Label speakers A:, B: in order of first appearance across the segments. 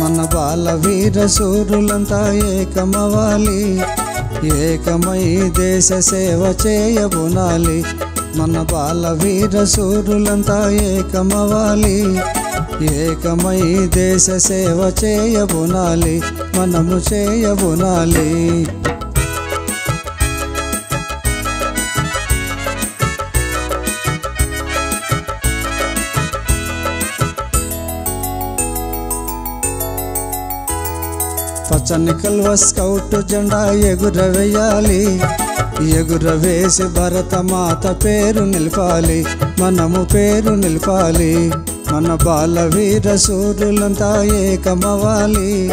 A: మన బాల వీర సూరులంతా ఏకమవాలి ఏకమై దేశ సేవ చేయబునాలి. మన బాల వీర సూరులంతా ఏకమవాలి ఏకమై దేశ సేవ చేయబునాలి. మనము చేయబునాలి. పచ్చని కల్వ స్కౌట్ జెండా ఎగురవేయాలి. ఎగురవేసి భరతమాత పేరు నిలపాలి. మనము పేరు నిలపాలి. మన బాల వీర సూర్యులంతా ఏకమవాలి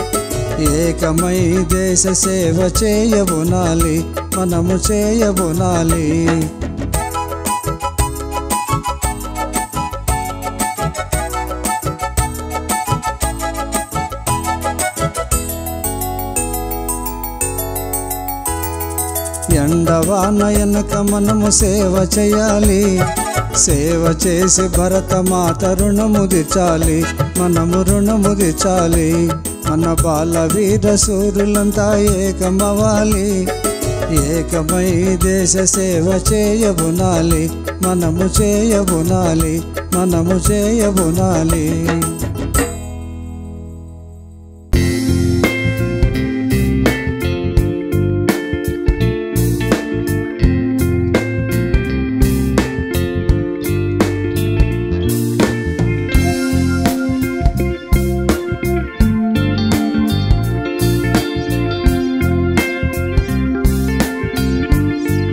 A: ఏకమై దేశ సేవ చేయబునాలి. మనము చేయబునాలి. ఎండవా నయనక మనము సేవ చేయాలి. సేవ చేసి భరతమాత రుణము తీర్చాలి. మనము రుణము తీర్చాలి. మన బాల వీర సూర్యులంతా ఏకమవాలి ఏకమై దేశ సేవ చేయబునాలి. మనము చేయబునాలి. మనము చేయబునాలి.